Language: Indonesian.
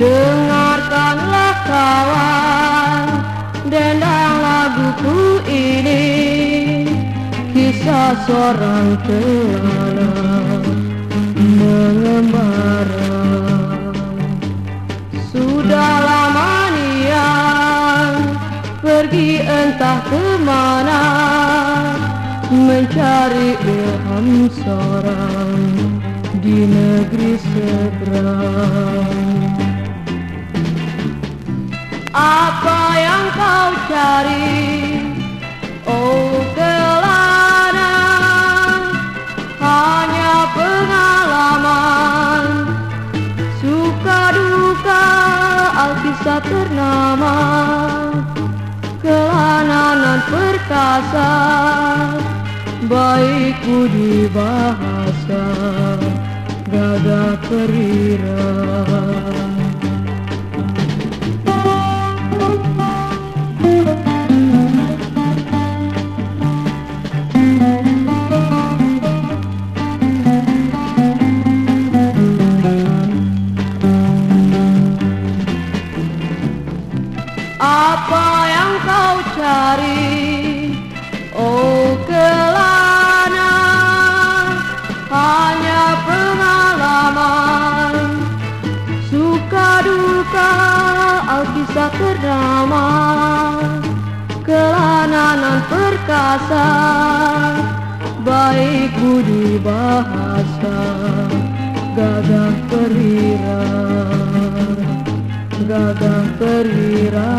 Dengarkanlah kawan Dendang laguku ini. Kisah seorang celana Mencari ilham seorang Di negeri seberang. Apa yang kau cari Oh kelana Hanya pengalaman. Suka duka Alkisah ternama. Kelananan perkasa Baik budi bahasa Gagah perira Apa yang kau cari? Oh Ternama Kelananan perkasa Baik budi bahasa Gagah perira gagah perira